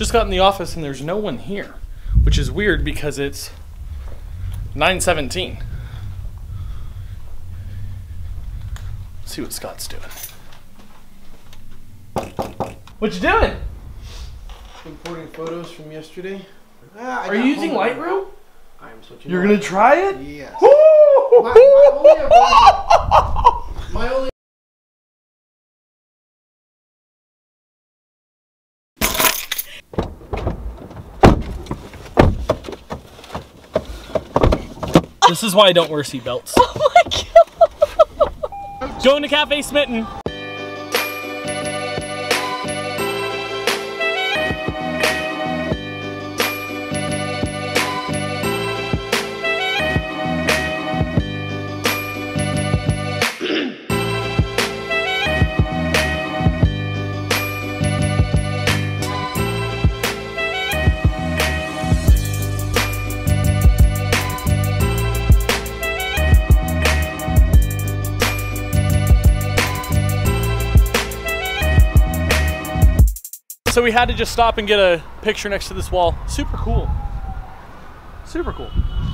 Just got in the office and there's no one here, which is weird because it's 9:17. Let's see what Scott's doing. What you doing? Importing photos from yesterday. Ah, I Are you using. Lightroom? I'm switching. You're to gonna try it? Yes. Woo! My, my only This is why I don't wear seatbelts. Oh my god! Going to Cafe Smitten. So we had to just stop and get a picture next to this wall. Super cool. Super cool.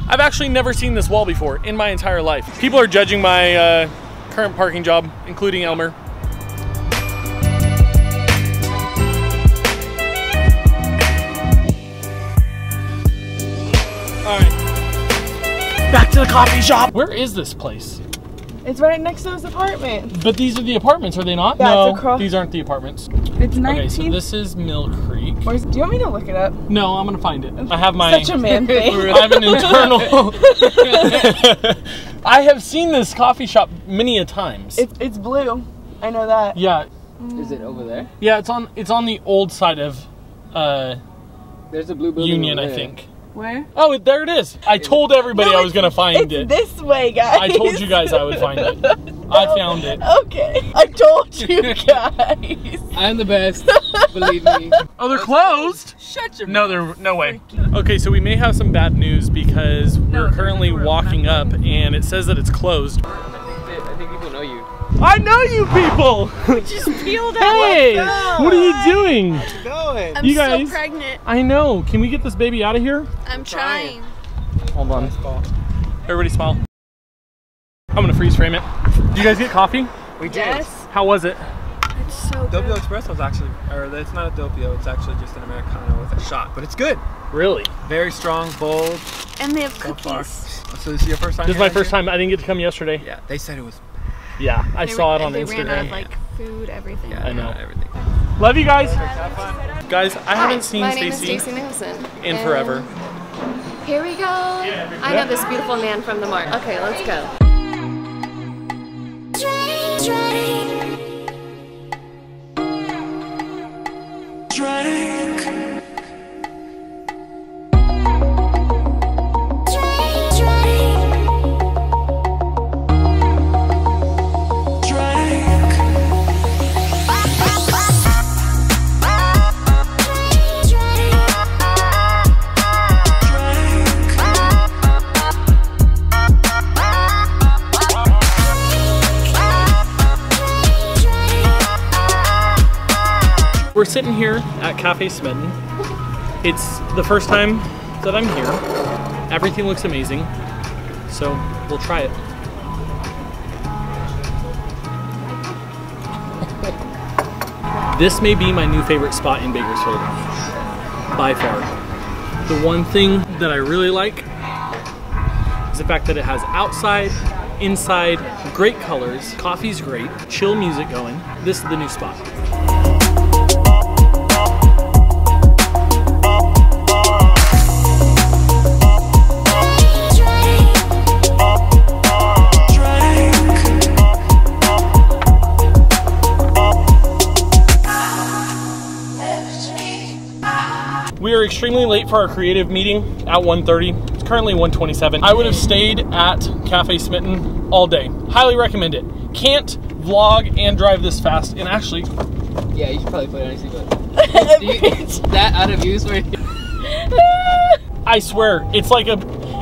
I've actually never seen this wall before in my entire life. People are judging my uh, current parking job, including Elmer. All right. Back to the coffee shop. Where is this place? It's right next to this apartment. But these are the apartments, are they not? Yeah, no, it's across- these aren't the apartments. It's Okay, so 19. this is Mill Creek. Where's- do you want me to look it up? No, I'm gonna find it. I have my. Such a man thing. I have an internal. I have seen this coffee shop many a times. It's it's blue. I know that. yeah, Is it over there? yeah. It's on. It's on the old side of uh, There's a blue building. Union, over I there. think. Where? Oh, it- there it is. I told everybody No, I was gonna find it's it. this way, guys. I told you guys I would find it. I oh, found it. Okay. I told you guys. I'm the best. Believe me. Oh, they're closed. Shut your No, they're, no way. Okay, so we may have some bad news because we're currently walking up and it says that it's closed. I think people know you. I know you people. Just peeled out. hey, Let's go. what are you doing? going. I'm You so guys- pregnant. I know. Can we get this baby out of here? I'm trying. Hold on. Everybody smile. I'm gonna freeze frame it. Do you guys get coffee? We did. Yes. How was it? It's so Doppio good. Espresso is actually, or it's not a Doppio, it's actually just an Americano with a shot, but it's good. Really? Very strong, bold. And they have So far. cookies. So this is your first time? This is my first year? time. I didn't get to come yesterday. Yeah, they said it was. Yeah, I They saw ra- it on they Instagram. ran out of like food, everything. Yeah, I know. everything. Love you guys. Guys, I Hi, haven't seen my name is Stacy Stacy in forever. Here we go. I know this beautiful man from the mart. Okay, let's go. We're sitting here at Cafe Smitten. It's the first time that I'm here. Everything looks amazing. So we'll try it. this may be my new favorite spot in Bakersfield. By far. The one thing that I really like is the fact that it has outside, inside, great colors, coffee's great, chill music going. This is the new spot. We are extremely late for our creative meeting at 1.30. It's currently 1.27. I would have stayed at Cafe Smitten all day. Highly recommend it. Can't vlog and drive this fast. And actually, Yeah, you should probably put it on your seatbelt. Do that out of use where I swear, it's like a,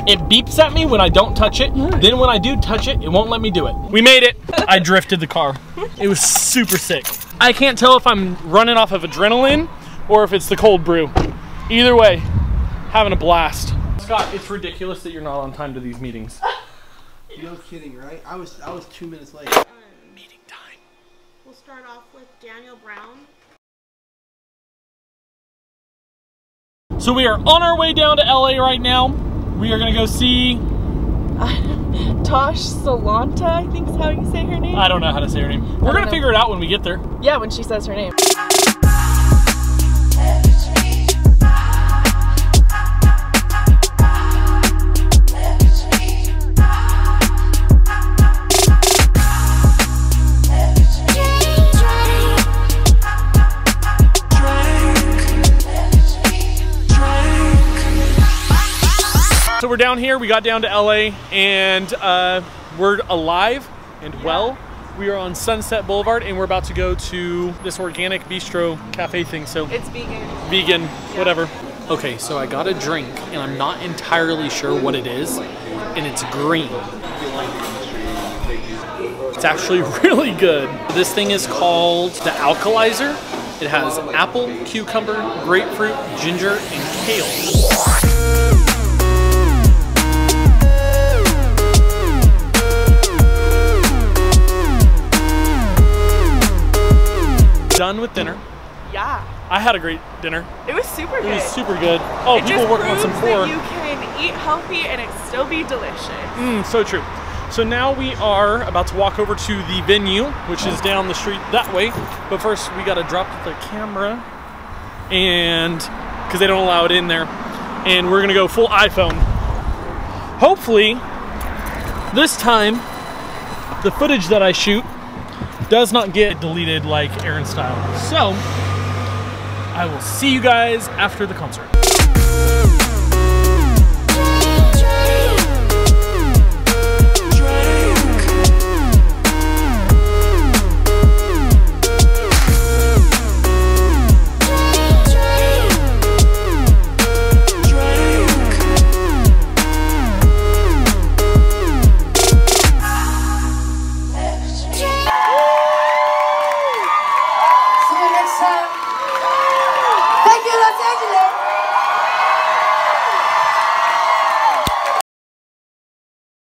it beeps at me when I don't touch it. Then when I do touch it, it won't let me do it. We made it. I drifted the car. It was super sick. I can't tell if I'm running off of adrenaline or if it's the cold brew. Either way, having a blast. Scott, it's ridiculous that you're not on time to these meetings. No kidding, right? I was I was two minutes late. Meeting time. We'll start off with Daniel Brown. So we are on our way down to LA right now. We are gonna go see. Tosh Solanta, I think is how you say her name. I don't know how to say her name. We're gonna know. figure it out when we get there. Yeah, when she says her name. We're down here. We got down to LA, and uh, we're alive and well. We are on Sunset Boulevard, and we're about to go to this organic bistro cafe thing. So It's vegan. vegan, whatever. Okay, so I got a drink, and I'm not entirely sure what it is, and it's green. It's actually really good. This thing is called the Alkalizer. It has apple, cucumber, grapefruit, ginger, and kale. Done with dinner. Yeah. I had a great dinner. It was super It good. It was super good. Oh, it people working on some that you can eat healthy and it still be delicious. Mm, so true. So now we are about to walk over to the venue, which is down the street that way. But first, we got to drop the camera, and because they don't allow it in there, and we're gonna go full iPhone. Hopefully, this time, the footage that I shoot does not get deleted like Aaron style. So, I will see you guys after the concert.